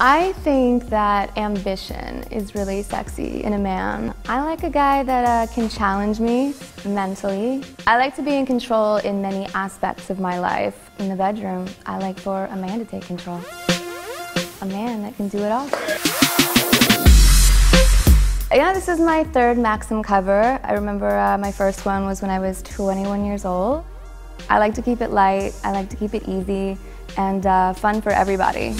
I think that ambition is really sexy in a man. I like a guy that uh, can challenge me mentally. I like to be in control in many aspects of my life. In the bedroom, I like for a man to take control. A man that can do it all. Yeah, this is my third Maxim cover. I remember uh, my first one was when I was 21 years old. I like to keep it light, I like to keep it easy, and uh, fun for everybody.